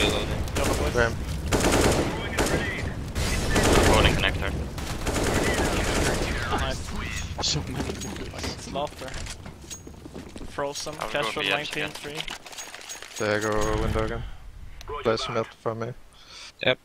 reloading. Yellow connector. Nice. So many bullets. Slaughter. Frozen. I from go 19-3. There go window again. Flash mid for me. Yep.